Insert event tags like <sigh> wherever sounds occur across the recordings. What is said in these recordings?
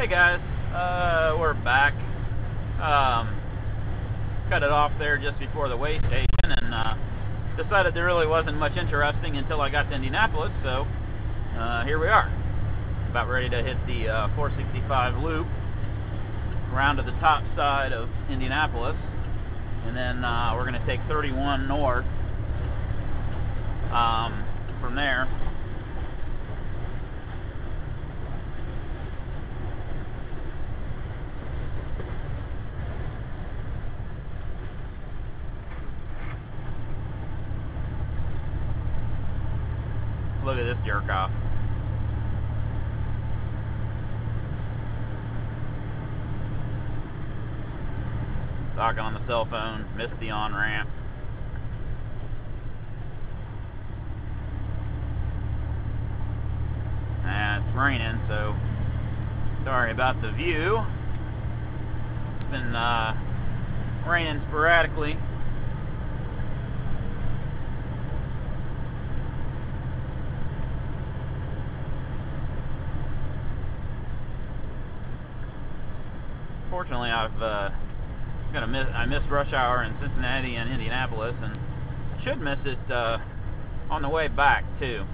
Hey guys, uh, we're back. Um, cut it off there just before the weigh station and uh, decided there really wasn't much interesting until I got to Indianapolis, so uh, here we are. About ready to hit the uh, 465 loop around to the top side of Indianapolis, and then uh, we're going to take 31 north um, from there. Off. Talking on the cell phone, missed the on ramp. And it's raining, so sorry about the view. It's been uh, raining sporadically. I've uh, gonna miss. I missed rush hour in Cincinnati and Indianapolis, and should miss it uh, on the way back too.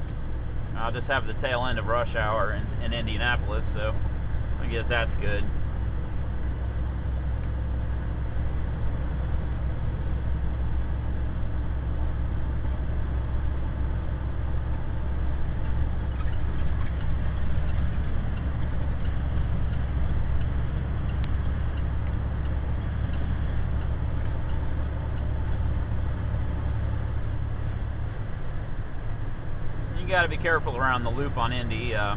I'll just have the tail end of rush hour in, in Indianapolis, so I guess that's good. You got to be careful around the loop on Indy. Uh,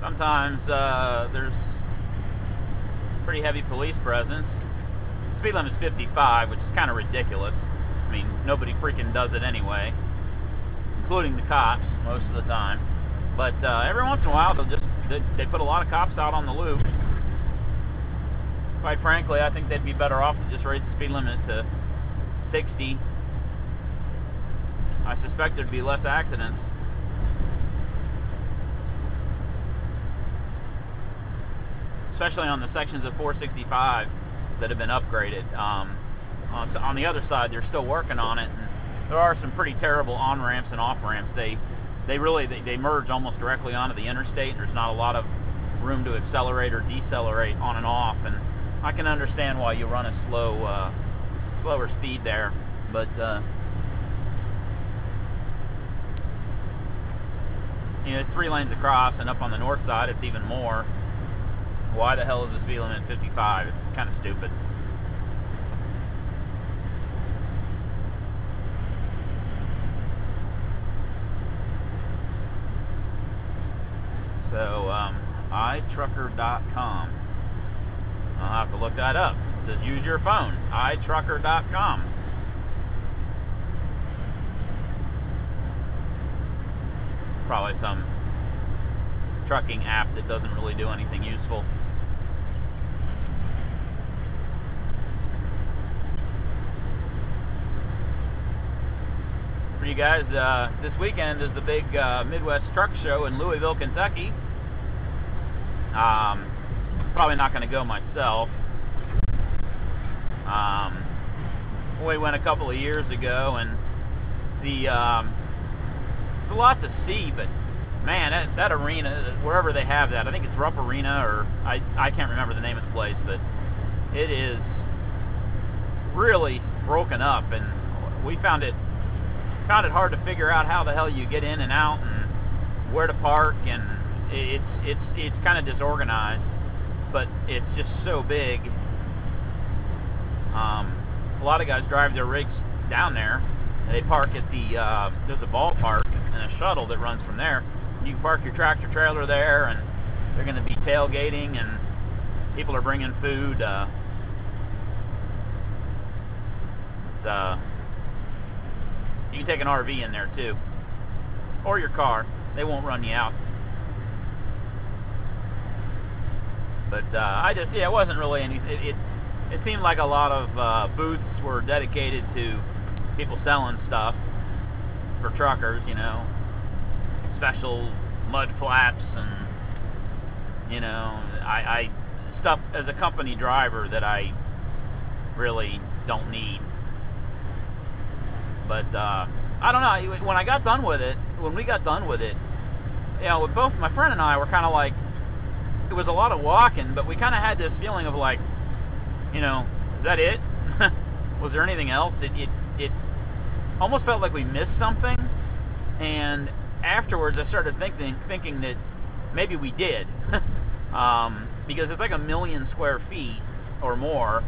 sometimes uh, there's pretty heavy police presence. Speed limit is 55, which is kind of ridiculous. I mean, nobody freaking does it anyway, including the cops most of the time. But uh, every once in a while, they'll just they, they put a lot of cops out on the loop. Quite frankly, I think they'd be better off to just raise the speed limit to 60 I suspect there'd be less accidents. Especially on the sections of 465 that have been upgraded. Um, on, on, the other side, they're still working on it, and there are some pretty terrible on ramps and off ramps. They they really they, they merge almost directly onto the interstate. There's not a lot of room to accelerate or decelerate on and off, and I can understand why you run a slow uh, slower speed there, but uh, know, it's three lanes across, and up on the north side, it's even more. Why the hell is the speed limit 55? It's kind of stupid. So, um, iTrucker.com. I'll have to look that up. Says use your phone. iTrucker.com. probably some trucking app that doesn't really do anything useful. For you guys, uh, this weekend is the big uh, Midwest Truck Show in Louisville, Kentucky. Um, probably not going to go myself. Um, we went a couple of years ago, and the um, it's a lot to see, but man, that, that arena, wherever they have that, I think it's Rupp Arena, or I, I can't remember the name of the place, but it is really broken up, and we found it found it hard to figure out how the hell you get in and out and where to park, and it's it's it's kind of disorganized, but it's just so big. Um, a lot of guys drive their rigs down there. They park at the uh, there's a ballpark and a shuttle that runs from there. You can park your tractor trailer there, and they're going to be tailgating, and people are bringing food. Uh, uh, you can take an RV in there too, or your car. They won't run you out. But uh, I just, yeah, it wasn't really any. It, it, it seemed like a lot of uh, booths were dedicated to people selling stuff for truckers, you know, special mud flaps and you know, I, I stuff as a company driver that I really don't need. But uh, I don't know. When I got done with it, when we got done with it, you know, both my friend and I were kind of like, it was a lot of walking, but we kind of had this feeling of like, you know, is that it? <laughs> was there anything else? It, it it almost felt like we missed something, and afterwards I started thinking thinking that maybe we did, <laughs> um, because it's like a million square feet or more,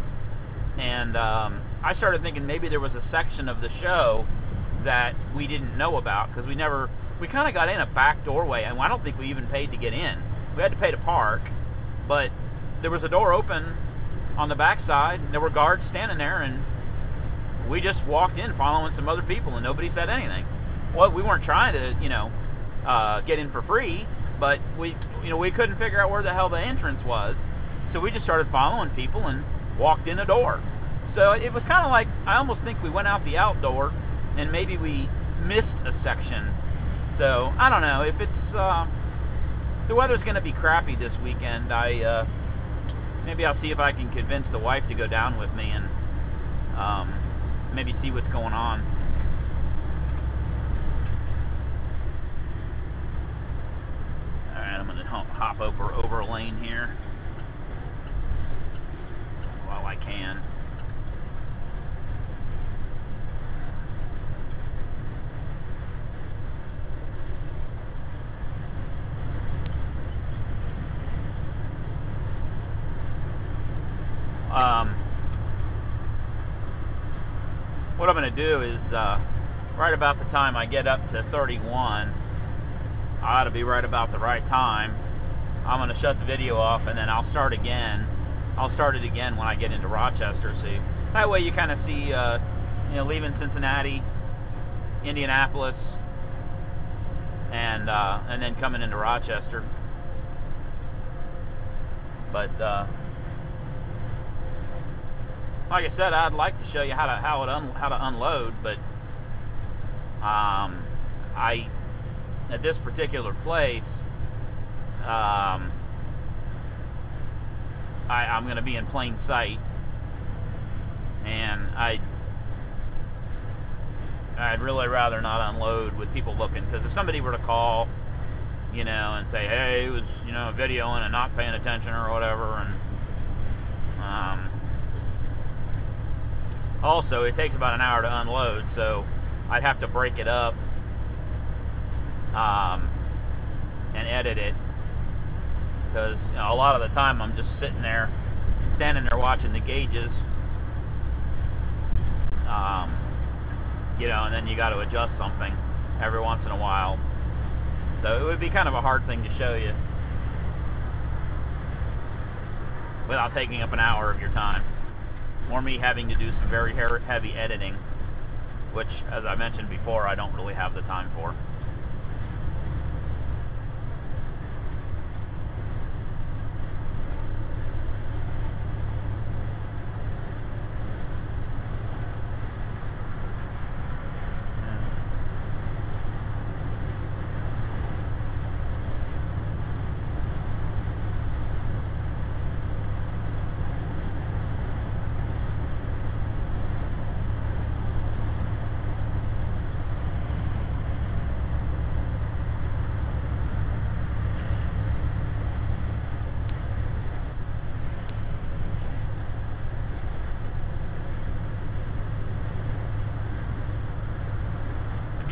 and um, I started thinking maybe there was a section of the show that we didn't know about because we never we kind of got in a back doorway, and I don't think we even paid to get in. We had to pay to park, but there was a door open on the back side, and there were guards standing there, and we just walked in following some other people, and nobody said anything. Well, we weren't trying to, you know, uh, get in for free, but we, you know, we couldn't figure out where the hell the entrance was, so we just started following people and walked in the door. So it was kind of like I almost think we went out the outdoor, and maybe we missed a section. So I don't know if it's uh, the weather's going to be crappy this weekend. I uh, maybe I'll see if I can convince the wife to go down with me and um, maybe see what's going on. Alright, I'm going to hop over, over a lane here while I can. Um, what I'm going to do is, uh, right about the time I get up to 31, I ought to be right about the right time. I'm going to shut the video off and then I'll start again. I'll start it again when I get into Rochester. See, that way you kind of see, uh, you know, leaving Cincinnati, Indianapolis, and uh, and then coming into Rochester. But uh, like I said, I'd like to show you how to how it un, how to unload, but um, I at this particular place, um, I, I'm going to be in plain sight, and I I'd really rather not unload with people looking because if somebody were to call, you know, and say, hey, it was you know videoing and not paying attention or whatever, and um, also, it takes about an hour to unload, so I'd have to break it up um, and edit it because you know, a lot of the time I'm just sitting there, standing there watching the gauges, um, you know, and then you got to adjust something every once in a while. So it would be kind of a hard thing to show you without taking up an hour of your time or me having to do some very heavy editing, which, as I mentioned before, I don't really have the time for.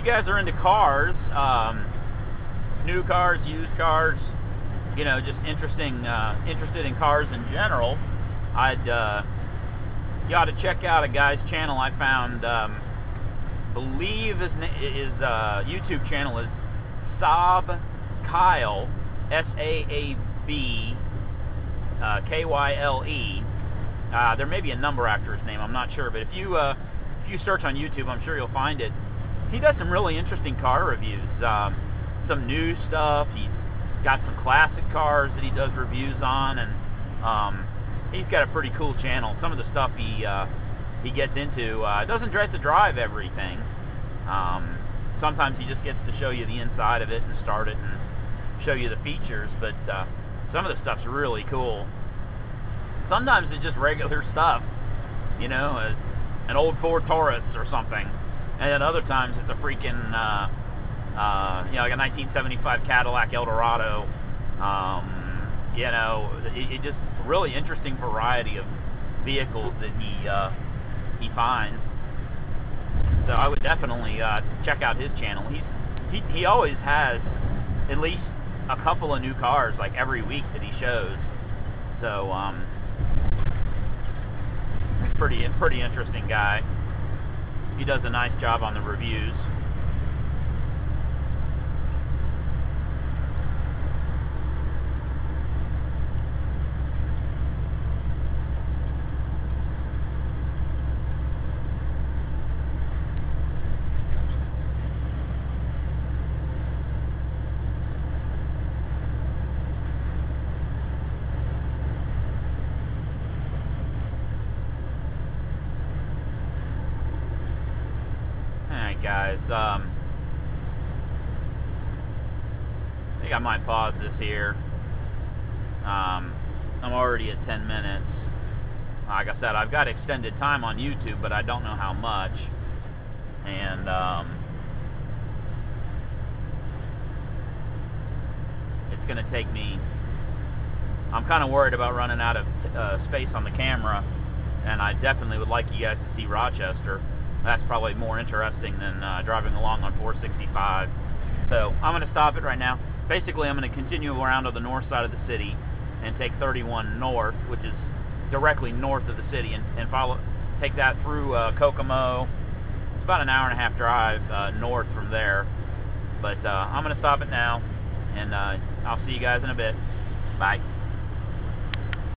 Guys are into cars, um, new cars, used cars, you know, just interesting, uh, interested in cars in general, I'd, uh, you ought to check out a guy's channel I found, um, believe his, his uh, YouTube channel is Saab Kyle, S-A-A-B, uh, K-Y-L-E. Uh, there may be a number after his name, I'm not sure, but if you, uh, if you search on YouTube, I'm sure you'll find it he does some really interesting car reviews. Um, some new stuff. He's got some classic cars that he does reviews on, and um, he's got a pretty cool channel. Some of the stuff he uh, he gets into uh, doesn't try to drive everything. Um, sometimes he just gets to show you the inside of it and start it and show you the features, but uh, some of the stuff's really cool. Sometimes it's just regular <laughs> stuff, you know, a, an old Ford Taurus or something, and then other times it's a freaking, uh, uh, you know, like a 1975 Cadillac Eldorado. Um, you know, it, it just really interesting variety of vehicles that he uh, he finds. So I would definitely uh, check out his channel. He's he he always has at least a couple of new cars like every week that he shows. So um, he's pretty pretty interesting guy. He does a nice job on the reviews. Guys. Um, I think I might pause this here. Um, I'm already at 10 minutes. Like I said, I've got extended time on YouTube, but I don't know how much. And um, it's going to take me. I'm kind of worried about running out of uh, space on the camera, and I definitely would like you guys to see Rochester that's probably more interesting than uh, driving along on 465. So I'm going to stop it right now. Basically, I'm going to continue around to the north side of the city and take 31 north, which is directly north of the city, and, and follow, take that through uh, Kokomo. It's about an hour and a half drive uh, north from there. But uh, I'm going to stop it now, and uh, I'll see you guys in a bit. Bye.